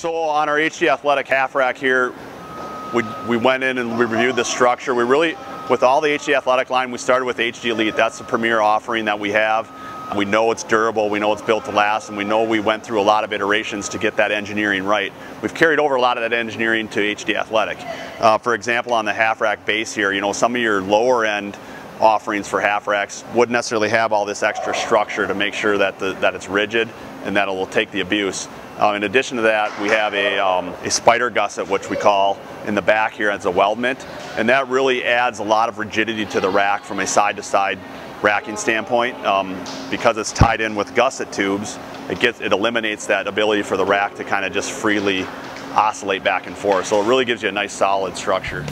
So on our HD Athletic half rack here, we, we went in and we reviewed the structure. We really, with all the HD Athletic line, we started with HD Elite. That's the premier offering that we have. We know it's durable, we know it's built to last, and we know we went through a lot of iterations to get that engineering right. We've carried over a lot of that engineering to HD Athletic. Uh, for example, on the half rack base here, you know, some of your lower end offerings for half racks wouldn't necessarily have all this extra structure to make sure that, the, that it's rigid and that will take the abuse. Uh, in addition to that, we have a, um, a spider gusset, which we call in the back here as a weldment, and that really adds a lot of rigidity to the rack from a side-to-side -side racking standpoint. Um, because it's tied in with gusset tubes, it, gets, it eliminates that ability for the rack to kind of just freely oscillate back and forth. So it really gives you a nice solid structure.